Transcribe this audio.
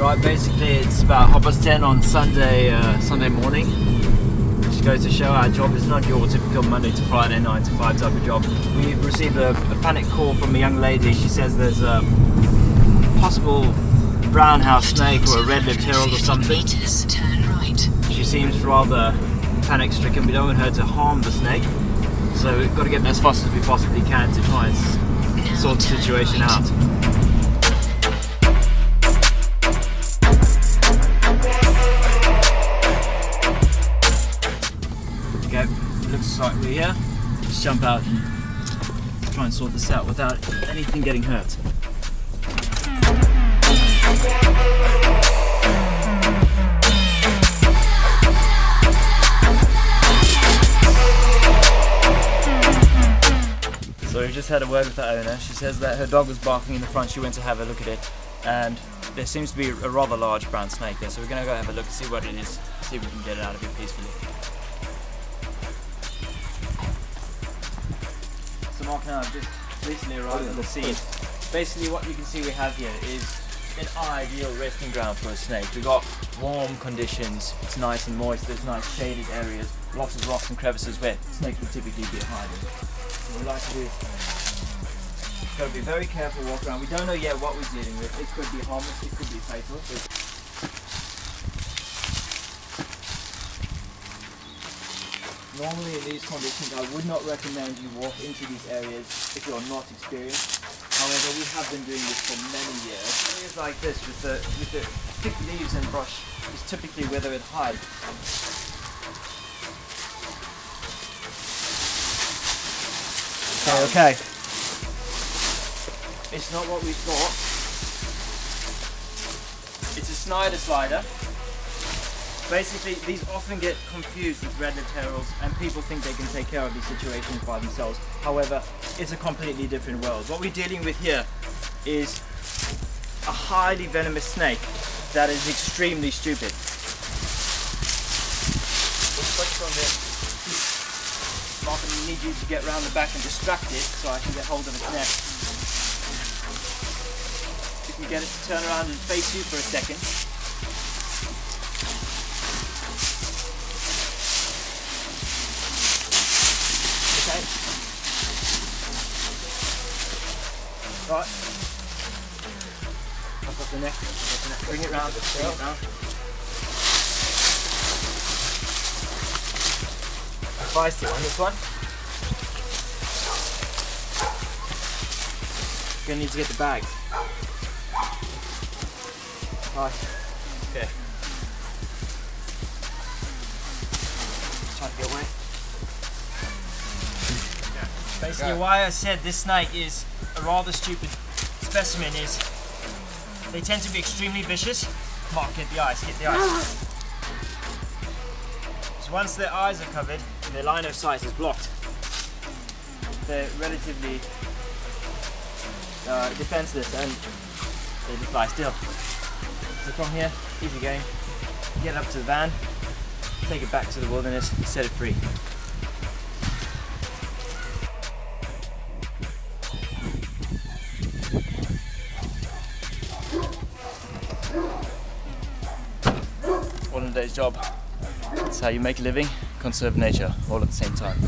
Right, basically it's about half past ten on Sunday uh, Sunday morning. Just goes to show our job is not your typical Monday to Friday nine to five type of job. We've received a, a panic call from a young lady. She says there's a possible brown house snake or a red-lipped herald or something. She seems rather panic stricken. We don't want her to harm the snake. So we've got to get there as fast as we possibly can to try and sort the situation out. Okay, looks like we're here. Let's jump out and try and sort this out without anything getting hurt. So we just had a word with the owner. She says that her dog was barking in the front. She went to have a look at it, and there seems to be a rather large brown snake there. So we're gonna go have a look, see what it is, see if we can get it out of here peacefully. So Mark and just recently arrived on the scene. Basically what you can see we have here is an ideal resting ground for a snake. We've got warm conditions, it's nice and moist, there's nice shaded areas, lots of rocks and crevices where snakes would typically be hiding. So we like to do Got to be very careful walk around. We don't know yet what we're dealing with. It could be harmless, it could be fatal. Normally in these conditions I would not recommend you walk into these areas if you're not experienced. However, we have been doing this for many years. Areas like this with the with the thick leaves and brush is typically where they would hide. Okay, okay. It's not what we thought. It's a Snyder slider. Basically, these often get confused with red-lipped heralds, and people think they can take care of these situations by themselves. However, it's a completely different world. What we're dealing with here is a highly venomous snake that is extremely stupid. Mark, I need you to get around the back and distract it so I can get hold of its neck. You can get it to turn around and face you for a second. Right. Up off the neck. up off the neck. Bring it round. Bring it round. Advice to on this one. You're gonna need to get the bag. Right. Okay. Trying to get away. Basically, why I said this snake is a rather stupid specimen is they tend to be extremely vicious. Mark, get the eyes, get the eyes. So once their eyes are covered and their line of sight is blocked, they're relatively uh, defenseless and they just lie still. So from here, easy game, get up to the van, take it back to the wilderness, set it free. Day's job. It's how you make a living, conserve nature, all at the same time.